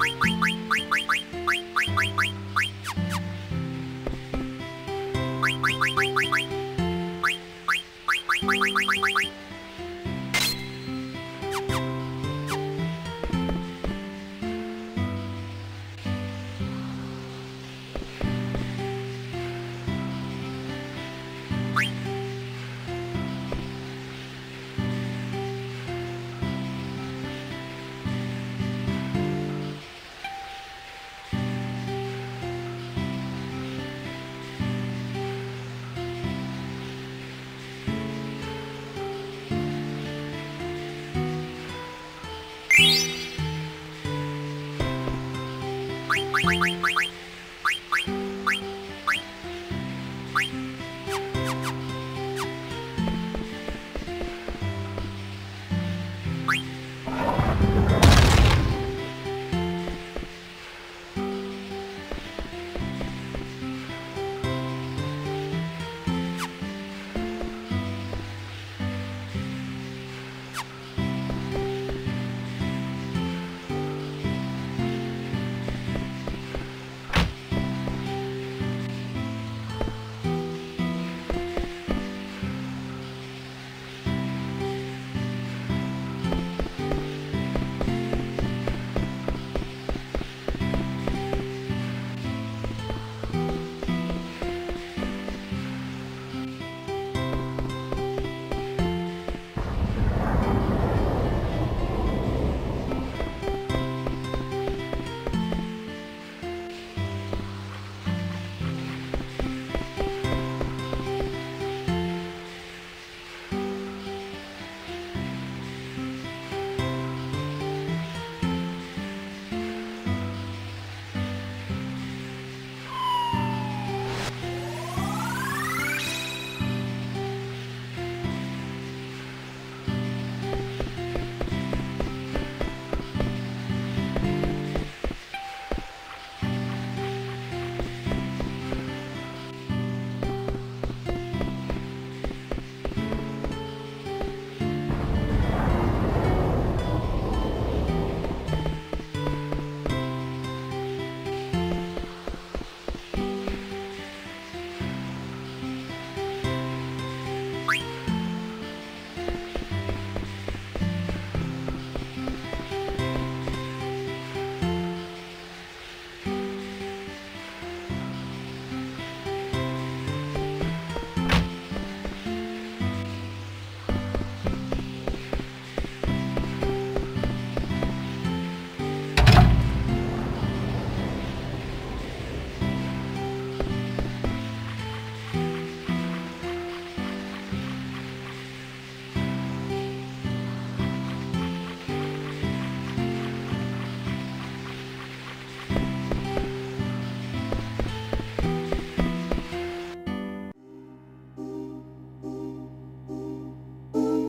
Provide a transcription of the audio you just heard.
Bye. うん。